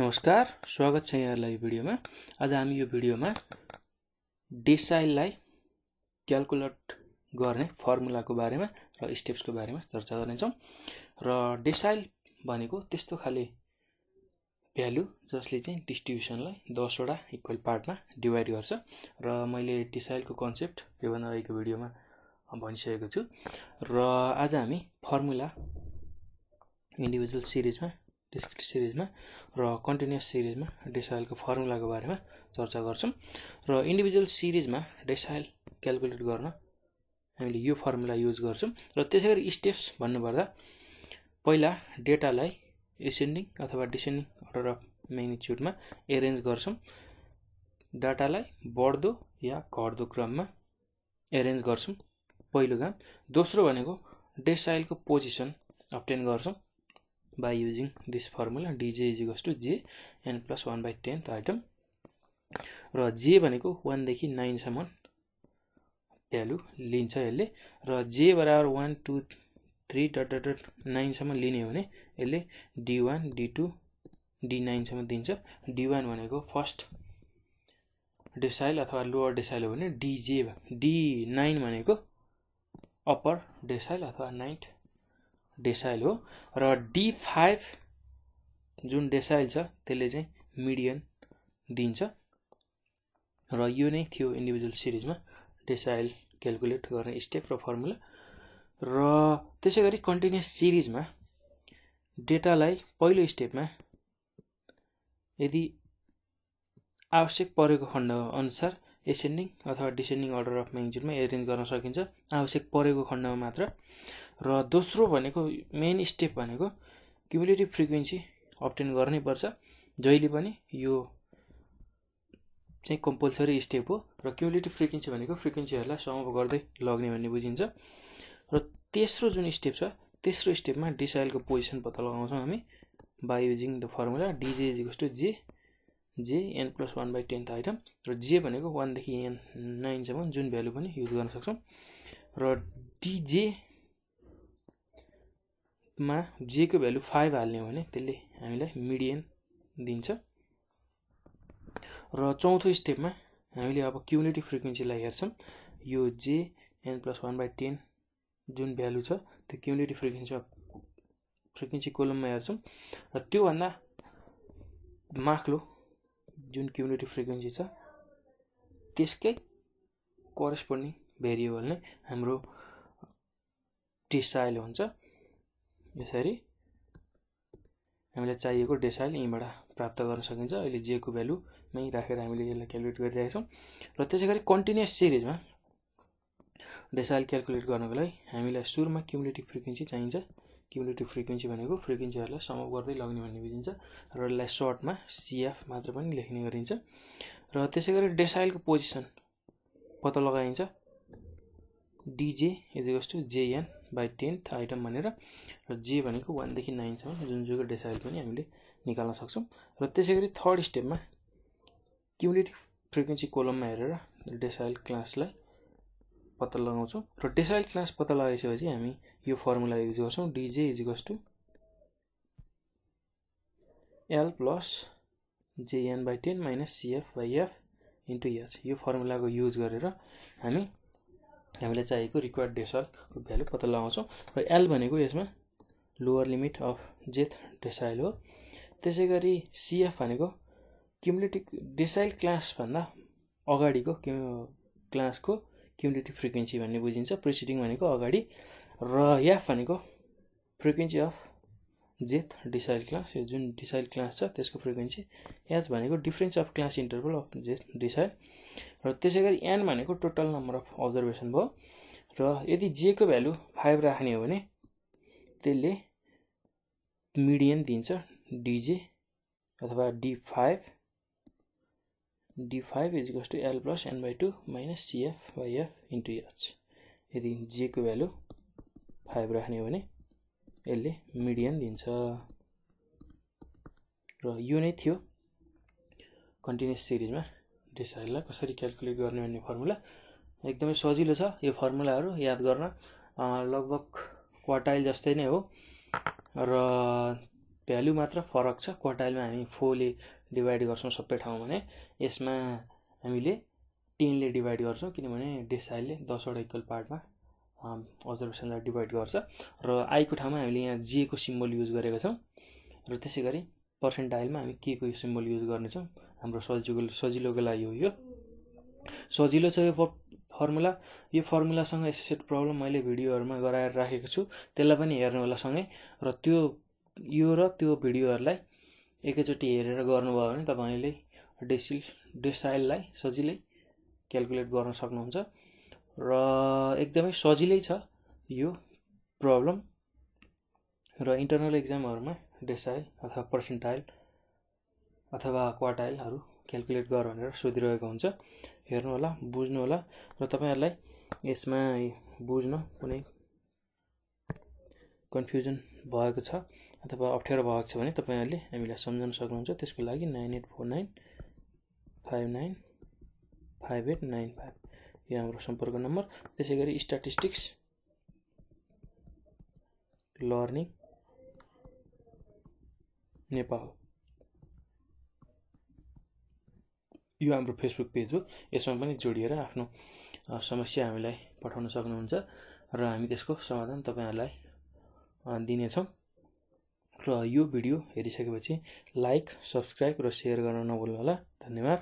नमस्कार स्वागत छ यहाँहरूलाई यो भिडियोमा। आज हामी यो भिडियोमा डेसाइललाई क्यालकुलेट गर्ने फर्मुलाको बारेमा र स्टेप्सको बारेमा चर्चा गर्नेछौँ। र डेसाइल भनेको त्यस्तो खाले भ्यालु जसले चाहिँ डिस्ट्रिब्युसनलाई दसवटा इक्वल पार्टमा डिभाइड गर्छ। र मैले डेसाइलको कन्सेप्ट योभन्दा अगाडिको भिडियोमा भनिसकेको छु। र आज हामी फर्मुला इन्डिभिजुअल सिरिजमा डिस्क्रिट सिरिजमा र कन्टिन्युस सिरिजमा डेसाइलको फर्मुलाको बारेमा चर्चा गर्छौँ। र इन्डिभिजुअल सिरिजमा डेसाइल क्यालकुलेट गर्न हामीले यो फर्मुला युज गर्छौँ। र त्यसै गरी स्टेप्स भन्नुपर्दा पहिला डेटालाई एसेन्डिङ अथवा डिसेन्डिङ अर्डर अफ म्याग्निच्युडमा एरेन्ज गर्छौँ। डाटालाई बढ्दो या घट्दो क्रममा एरेन्ज गर्छौँ। पहिलो काम दोस्रो भनेको डेसाइलको पोजिसन अप्टेन गर्छौँ। By using this formula dj is equals to j n plus 1 by 10th item. र जे भनेको वानदेखि नाइनसम्म भ्यालु लिन्छ यसले। र जे बराबर one two three dot dot नाइनसम्म लिने हो भने यसले D one D two D नाइनसम्म दिन्छ। डी भनेको फर्स्ट डेसाइल अथवा लोवर डेसाइल हो भने डिजे डी नाइन भनेको अप्पर डेसाइल अथवा नाइन्थ डेसाइल हो। र डी फाइभ जुन डेसाइल छ त्यसले चाहिँ मिडियन दिन्छ। र यो नै थियो इन्डिभिजुअल सिरिजमा डेसाइल क्यालकुलेट गर्ने स्टेप र फर्मुला र त्यसै गरी कन्टिन्युस सिरिजमा डेटालाई पहिलो स्टेपमा यदि आवश्यक परेको खण्ड अनुसार एसेन्डिङ अथवा डिसेन्डिङ अर्डर अफ म्याग्निच्युडमा एरेन्ज गर्न सकिन्छ। आवश्यक परेको खण्डमा मात्र। र दोस्रो भनेको मेन स्टेप भनेको क्युमुलेटिभ फ्रिक्वेन्सी अप्टेन गर्नै पर्छ। जहिले पनि यो चाहिँ कम्पलसरी स्टेप हो र क्युमुलेटिभ फ्रिक्वेन्सी भनेको फ्रिक्वेन्सीहरूलाई सम गर्दै लग्ने भन्ने बुझिन्छ। र तेस्रो जुन स्टेप छ तेस्रो स्टेपमा डिसाइलको पोजिसन पत्ता लगाउँछौँ हामी। By using the formula D j to j j n plus one by tenth item र जे भनेको वानदेखि एन नाइनसम्म जुन भ्यालु पनि युज गर्न सक्छौँ। र डिजेमा जेको भ्यालु फाइभ हाल्ने हो भने त्यसले हामीलाई मिडियन दिन्छ। र चौथो स्टेपमा हामीले अब क्युमुलेटिभ फ्रिक्वेन्सीलाई हेर्छौँ। यो j n plus one by ten जुन भ्यालु छ त्यो क्युमुलेटिभ फ्रिक्वेन्सीमा फ्रिक्वेन्सी कोलममा हेर्छौँ। र त्योभन्दा माथिल्लो जुन क्युमुलेटिभ फ्रिक्वेन्सी छ त्यसकै करेस्पोन्डिङ भेरिएबल नै हाम्रो डेसाइल हुन्छ। यसरी हामीलाई चाहिएको डेसाइल यहीँबाट प्राप्त गर्न सकिन्छ। अहिले जेको भ्यालुमै राखेर हामीले यसलाई क्यालकुलेट गरिरहेका छौँ। र त्यसै गरी कन्टिन्युस सिरिजमा डेसाइल क्यालकुलेट गर्नको लागि हामीलाई सुरुमा क्युमुलेटिभ फ्रिक्वेन्सी चाहिन्छ। क्युमुलेटिभ फ्रिक्वेन्सी भनेको फ्रिक्वेन्सीहरूलाई समअप गर्दै लग्ने भन्ने बुझिन्छ र यसलाई सर्टमा सिएफ मात्र पनि लेख्ने गरिन्छ र त्यसै गरी डेसाइलको पोजिसन पत्ता लगाइन्छ। D j इजिकस to j n by tenth item भनेर र जे भनेको वानदेखि नाइनसम्म जुन जुनको डेसाइल पनि हामीले निकाल्न सक्छौँ। र त्यसै गरी थर्ड स्टेपमा क्युमुलेटिभ फ्रिक्वेन्सी कोलममा हेरेर डेसाइल क्लासलाई पत्ता लगाउँछौँ र डेसाइल क्लास पत्ता लगाइसकेपछि हामी यो फर्मुला युज गर्छौँ D j इजिकस to L plus j n by ten minus CF by F into H यो फर्मुलाको युज गरेर हामी हामीलाई चाहिएको रिक्वायर्ड डेसाइलको भ्यालु पत्ता लगाउँछौँ र एल भनेको यसमा lower limit of jth decile हो। त्यसै गरी सिएफ भनेको क्युमुलेटिभ डेसाइल क्लासभन्दा अगाडिको क्लासको क्युमुलेटिभ फ्रिक्वेन्सी भन्ने बुझिन्छ प्रिसिडिङ भनेको अगाडि र एफ भनेको frequency of jth decile class यो जुन डिसाइल क्लास छ त्यसको फ्रिक्वेन्सी एच भनेको difference of class interval of jth decile र त्यसै गरी एन भनेको टोटल नम्बर अफ अब्जर्भेसन भयो। र यदि जेको भ्यालु फाइभ राख्ने हो भने त्यसले मिडियन दिन्छ डिजे अथवा D five D five equals to L plus N by two minus CF by F into H यदि जेको भ्यालु फाइभ राख्ने हो भने यसले मिडियन दिन्छ। र यो नै थियो कन्टिन्युस सिरिजमा डिसाइडलाई कसरी क्यालकुलेट गर्ने भन्ने फर्मुला एकदमै सजिलो छ यो फर्मुलाहरू याद गर्न। लगभग क्वाटाइल जस्तै नै हो। र भ्याल्यु मात्र फरक छ। क्वार्टाइलमा हामी फोरले डिभाइड गर्छौँ सबै ठाउँमा भने यसमा हामीले टेनले डिभाइड गर्छौँ किनभने डेसाइलले दसवटा इक्वल पार्टमा अब्जर्भेसनलाई डिभाइड गर्छ। र आईको ठाउँमा हामीले यहाँ जिएको सिम्बल युज गरेका छौँ। र त्यसै गरी पर्सेन्टाइलमा हामी के को सिम्बल युज गर्नेछौँ। हाम्रो सजिलो सजिलोको लागि हो यो। सजिलो छ यो फर्मुला यो फर्मुलासँग एसोसिएट प्रब्लम मैले भिडियोहरूमा गराएर राखेको छु। त्यसलाई पनि हेर्नु होला सँगै। र त्यो यो र त्यो भिडियोहरूलाई एकैचोटि हेरेर गर्नुभयो भने तपाईँले डेसिल डेसाइललाई सजिलै क्यालकुलेट गर्न सक्नुहुन्छ। र एकदमै सजिलै छ यो प्रब्लम। र इन्टरनल इक्जामहरूमा डेसाइल अथवा पर्सेन्टाइल अथवा क्वार्टाइलहरू क्यालकुलेट गर भनेर सोधिरहेको हुन्छ। हेर्नु होला बुझ्नु होला र तपाईँहरूलाई यसमा बुझ्न कुनै कन्फ्युजन भएको छ अथवा अप्ठ्यारो भएको छ भने तपाईँहरूले हामीलाई सम्झाउन सक्नुहुन्छ। त्यसको लागि nine eight four nine five nine five eight nine five यो हाम्रो सम्पर्क नम्बर। त्यसै गरी स्ट्याटिस्टिक्स लर्निङ नेपाल। यो हाम्रो फेसबुक पेज हो। यसमा पनि जोडिएर आफ्नो समस्या हामीलाई पठाउन सक्नुहुन्छ र हामी त्यसको समाधान तपाईँहरूलाई दिनेछौँ। र यो भिडियो हेरिसकेपछि लाइक सब्सक्राइब र सेयर गर्न नभुल्नु होला धन्यवाद।